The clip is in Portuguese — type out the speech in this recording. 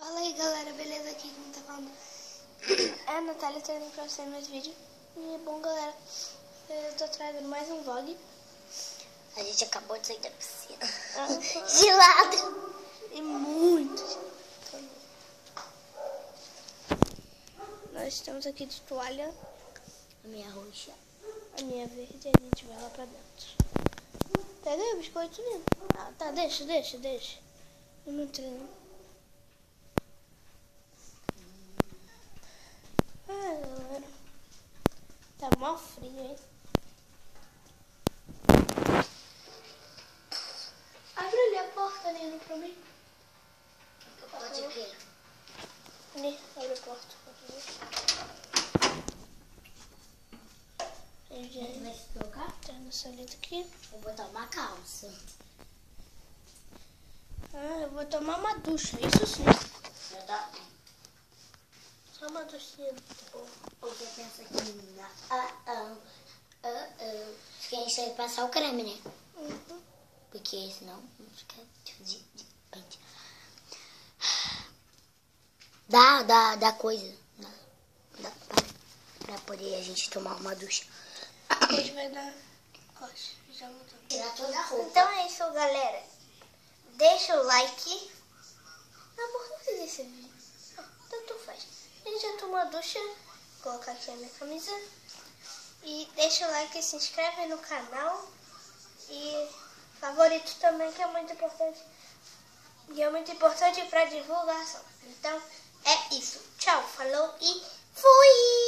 Fala aí galera, beleza? Aqui quem tá falando é a Natália trazendo pra vocês mais vídeo. E bom galera, eu tô trazendo mais um vlog. A gente acabou de sair da piscina. Ah, Gelado. E muito. Nós estamos aqui de toalha, A minha roxa. a minha verde, e a gente vai lá pra dentro. Pega aí o biscoito mesmo. Ah, tá, deixa, deixa, deixa. Eu não treino. Ah, galera. Tá mó frio, hein? Abre ali a porta, Nino, pra mim. Pode ver. Ali, abre a porta. Tem gente Vai se trocar? tá na salita aqui. Vou botar uma calça. Ah, eu vou tomar uma ducha, isso sim. Já tá. Só uma duchinha. Bom. Porque pensa que. Ah, ah, ah, ah. Acho que a gente tem que passar o creme, né? Uhum. Porque senão não fica de, de, de pente. Dá, dá, dá coisa. Dá, dá pra, pra poder a gente tomar uma ducha. A gente vai dar. Oxe, já mudou. Tirar toda a roupa. Então é isso, galera. Deixa o like. Amor, não fiz esse vídeo. Tanto faz. A gente já tomou a ducha. Vou colocar aqui a minha camisa. E deixa o like, se inscreve no canal. E favorito também, que é muito importante. E é muito importante para divulgação. Então é isso. Tchau, falou e fui!